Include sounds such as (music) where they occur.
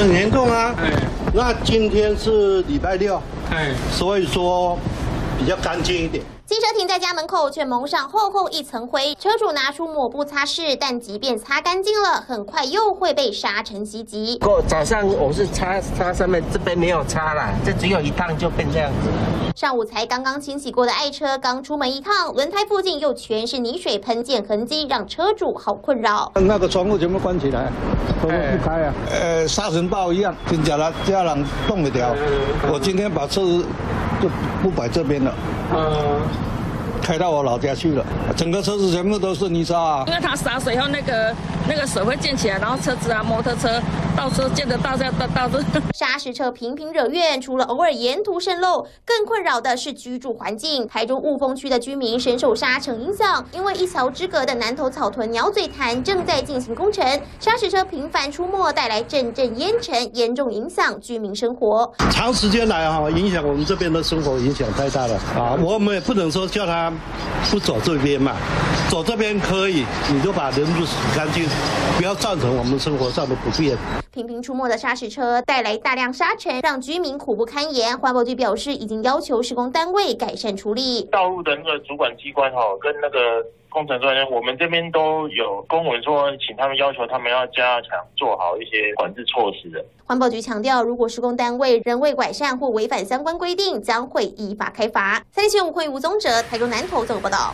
很严重啊。那今天是礼拜六，所以说比较干净一点。机车停在家门口，却蒙上厚厚一层灰。车主拿出抹布擦拭，但即便擦干净了，很快又会被沙尘袭击。过早上我是擦擦上面，这边没有擦了，这只有一趟就变这样子。上午才刚刚清洗过的爱车，刚出门一趟，轮胎附近又全是泥水喷溅痕迹，让车主好困扰。那个窗户全部关起来，都不开啊。呃，沙尘暴一样，真假的家人动不了。我今天把车子就不摆这边了。嗯。开到我老家去了，整个车子全部都是泥沙啊！因为它洒水后，那个那个水会溅起来，然后车子啊、摩托车到处溅得到这到到处。砂 (laughs) 石车频频惹怨，除了偶尔沿途渗漏，更困扰的是居住环境。台中雾峰区的居民深受沙尘影响，因为一桥之隔的南头草屯鸟嘴潭正在进行工程，砂石车频繁出没，带来阵阵烟尘，严重影响居民生活。长时间来哈，影响我们这边的生活影响太大了啊！我们也不能说叫他。不走这边嘛，走这边可以，你就把人路洗干净，不要造成我们生活上的不便。频频出没的砂石车带来大量沙尘，让居民苦不堪言。环保局表示，已经要求施工单位改善处理。道路的那个主管机关哈，跟那个工程专员，我们这边都有公文说，请他们要求他们要加强做好一些管制措施的。环保局强调，如果施工单位仍未改善或违反相关规定，将会依法开罚。三立新闻吴宗哲，台中南投综合报道。